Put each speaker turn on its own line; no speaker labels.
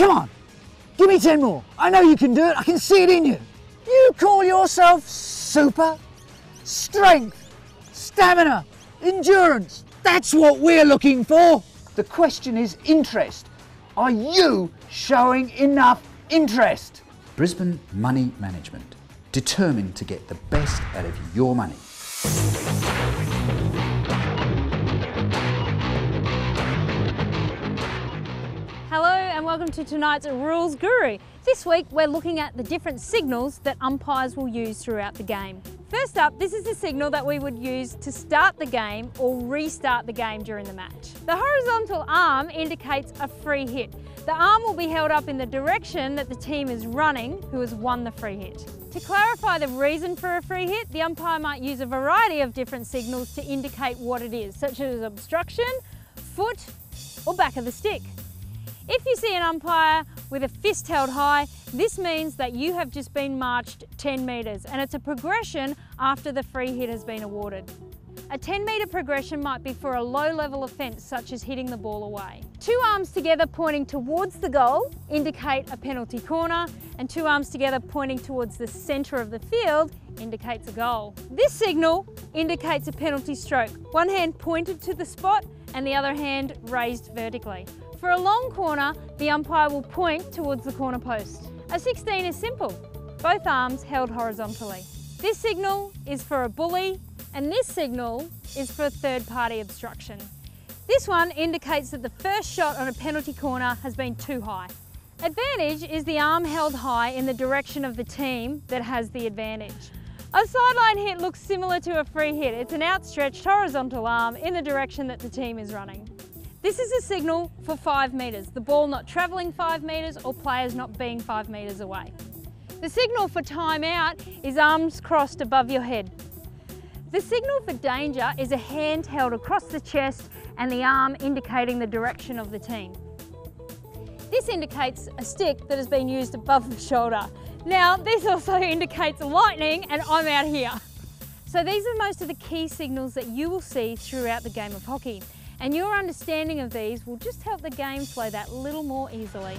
Come on, give me 10 more. I know you can do it, I can see it in you. You call yourself super? Strength, stamina, endurance. That's what we're looking for. The question is interest. Are you showing enough interest?
Brisbane Money Management, determined to get the best out of your money.
Welcome to tonight's Rules Guru. This week we're looking at the different signals that umpires will use throughout the game. First up, this is the signal that we would use to start the game or restart the game during the match. The horizontal arm indicates a free hit. The arm will be held up in the direction that the team is running who has won the free hit. To clarify the reason for a free hit, the umpire might use a variety of different signals to indicate what it is, such as obstruction, foot, or back of the stick. If you see an umpire with a fist held high, this means that you have just been marched 10 metres and it's a progression after the free hit has been awarded. A 10 metre progression might be for a low level offence such as hitting the ball away. Two arms together pointing towards the goal indicate a penalty corner and two arms together pointing towards the centre of the field indicates a goal. This signal indicates a penalty stroke, one hand pointed to the spot and the other hand raised vertically. For a long corner, the umpire will point towards the corner post. A 16 is simple, both arms held horizontally. This signal is for a bully and this signal is for third party obstruction. This one indicates that the first shot on a penalty corner has been too high. Advantage is the arm held high in the direction of the team that has the advantage. A sideline hit looks similar to a free hit. It's an outstretched horizontal arm in the direction that the team is running. This is a signal for five metres, the ball not travelling five metres or players not being five metres away. The signal for time out is arms crossed above your head. The signal for danger is a hand held across the chest and the arm indicating the direction of the team. This indicates a stick that has been used above the shoulder. Now, this also indicates lightning and I'm out here. So these are most of the key signals that you will see throughout the game of hockey and your understanding of these will just help the game flow that little more easily.